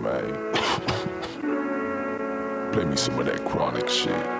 man. Play me some of that chronic shit.